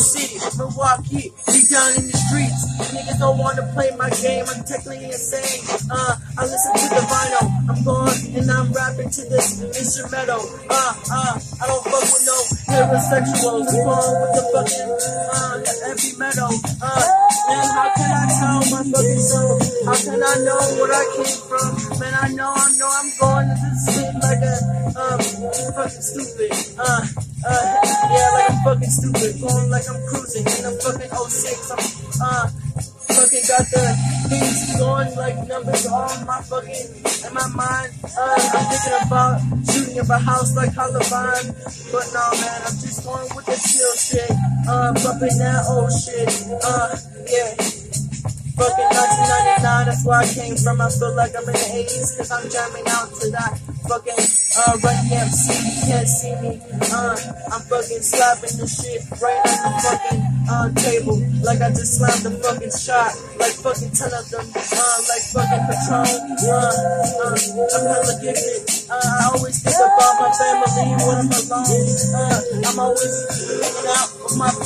City, Milwaukee, we down in the streets. Niggas don't wanna play my game, I'm technically insane. Uh, I listen to the vinyl, I'm going and I'm rapping to this instrumental. Uh, uh, I don't fuck with no heterosexuals, I'm going with the fucking, uh, heavy metal. Uh, man, how can I tell my fucking soul? How can I know where I came from? Man, I know, I know I'm going to this shit like a, um, fucking stupid. Uh, fucking stupid. Going like I'm cruising in a fucking 06. I'm, uh, fucking got the things going like numbers on my fucking, in my mind. Uh, I'm thinking about shooting up a house like Columbine. But no, man, I'm just going with the chill shit. Uh, bumping that old shit. Uh, yeah. Fucking 1999, that's where I came from. I feel like I'm in the 80s, cause I'm jamming out to that fucking uh, Run DMC. You can't see me. Uh, I'm fucking slapping the shit right on the fucking uh, table. Like I just slammed the fucking shot. Like fucking 10 of them. Uh, like fucking Patron. Uh, uh, I'm hella gifted. Uh, I always think about my family when I'm alone. Uh, I'm always out with my.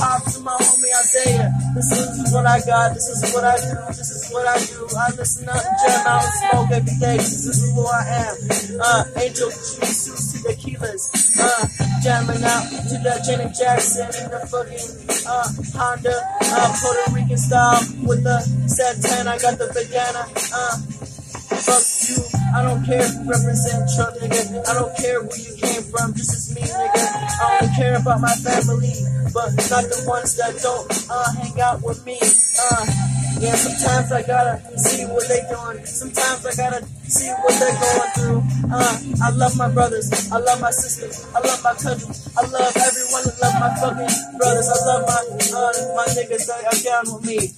This is what I got. This is what I do. This is what I do. I listen up, jam out, smoke every day. This is who I am. Uh, Angel Jesus to the Quiles. Uh, jamming out to the Janet Jackson in the fucking uh, Honda, uh, Puerto Rican style with the 10. I got the bandana. Uh, fuck. I don't care if you represent Trump, nigga. I don't care where you came from. This is me, nigga. I only care about my family, but not the ones that don't uh, hang out with me. Uh, yeah, sometimes I gotta see what they doing. Sometimes I gotta see what they're going through. Uh, I love my brothers. I love my sisters. I love my cousins. I love everyone. I love my fucking brothers. I love my uh, my niggas that are down with me.